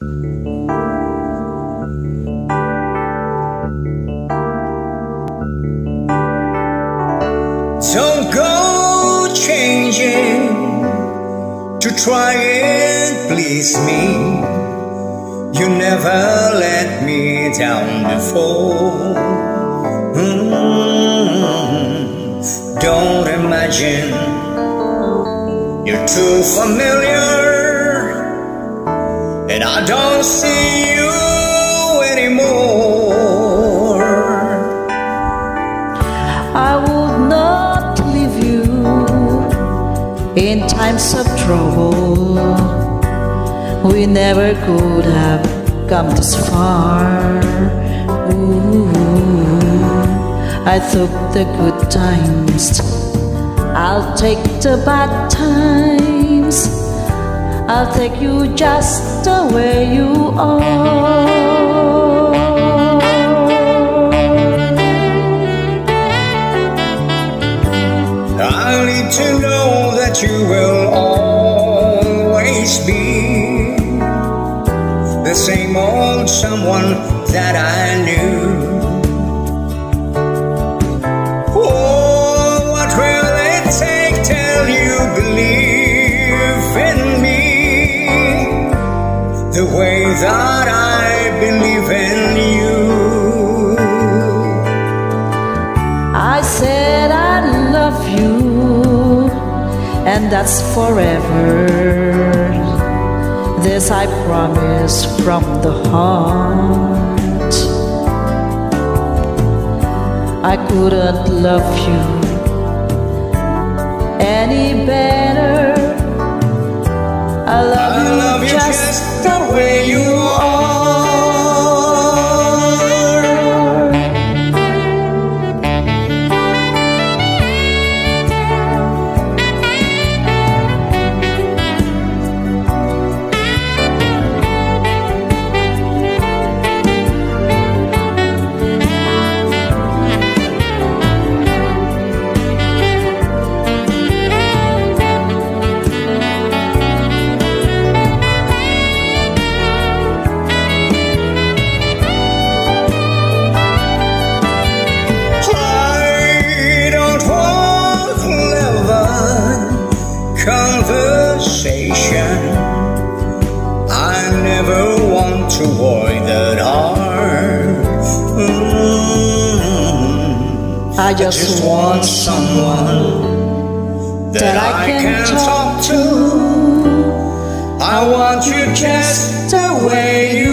Don't go changing to try and please me. You never let me down before. Mm. Don't imagine you're too familiar, I don't see you anymore. I would not leave you in times of trouble. We never could have come this far. Ooh, I took the good times. I'll take the bad times. I'll take you just the way you are. And that's forever. This I promise from the heart. I couldn't love you any better. I love, I you, love you just, just the way you I I just, want someone that, I can talk to. I want you just the way